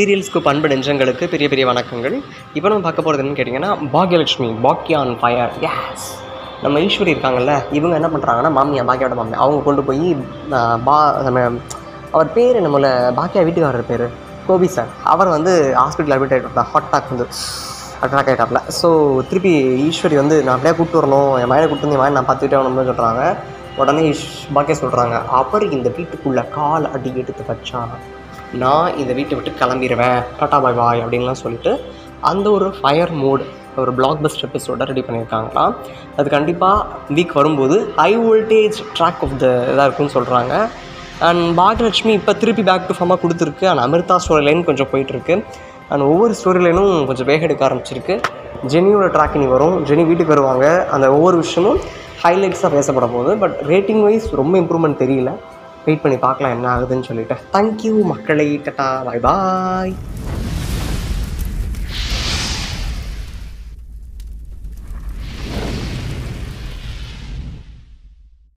சீரியல்ஸ்க்கு பண்பு நெஞ்சங்களுக்கு பெரிய பெரிய வணக்கங்கள். இப்போ நம்ம பார்க்க போகிறது என்னன்னு கேட்டிங்கன்னா பாக்யலட்சுமி பாக்யான் ஃபயர் யாஸ் நம்ம ஈஸ்வரி இருக்காங்கல்ல இவங்க என்ன பண்ணுறாங்கன்னா மாமியா பாக்கியோட மாமியா அவங்க கொண்டு போய் பா நம்ம அவர் பேர் நம்மள பாக்கியா வீட்டுக்காரர் பேர். கோபி சார் அவர் வந்து ஹாஸ்பிட்டல் அட்மிட் ஆகிட்டு ஹாட் டாக் வந்து அட்ராக் ஆகிட்டாப்ல ஸோ திருப்பி ஈஸ்வரி வந்து நான் அப்படியே கூப்பிட்டு வரணும் என் மயனை கூப்பிட்டு வந்து என் மயனை நான் பார்த்துக்கிட்டே வரணும்னு சொல்கிறாங்க உடனே ஈஷ் சொல்கிறாங்க அவர் இந்த வீட்டுக்குள்ளே கால் அடி எடுத்து வச்சான்? நான் இந்த வீட்டை விட்டு கிளம்பிடுவேன் டாட்டா பாய் பாய் அப்படின்லாம் சொல்லிட்டு அந்த ஒரு ஃபயர் மோட் ஒரு பிளாக் பஸ்ட் எபிசோட ரெடி பண்ணியிருக்காங்களாம் அது கண்டிப்பாக வீக் வரும்போது high voltage track of the இதாக இருக்குன்னு சொல்கிறாங்க அண்ட் பாக்யலட்சுமி இப்போ திருப்பி பேக் டு ஃபார்மாக கொடுத்துருக்கு. அண்ட் அமிர்தா ஸ்டோரி லைன் கொஞ்சம் போயிட்டுருக்கு. அண்ட் ஒவ்வொரு ஸ்டோரி லைனும் கொஞ்சம் வேக எடுக்க ஆரம்பிச்சிருக்கு. ஜெனியோட ட்ராக் இனி வரும். ஜெனி வீட்டுக்கு வருவாங்க. அந்த ஒவ்வொரு விஷயமும் ஹைலைட்ஸாக பேசப்பட போகுது பட் ரேட்டிங் வைஸ் ரொம்ப இம்ப்ரூவ்மெண்ட் தெரியல. வெயிட் பண்ணி பார்க்கலாம் என்ன ஆகுதுன்னு சொல்லிட்டு. தேங்க்யூ மக்களை. டட்டா பாய் பாய்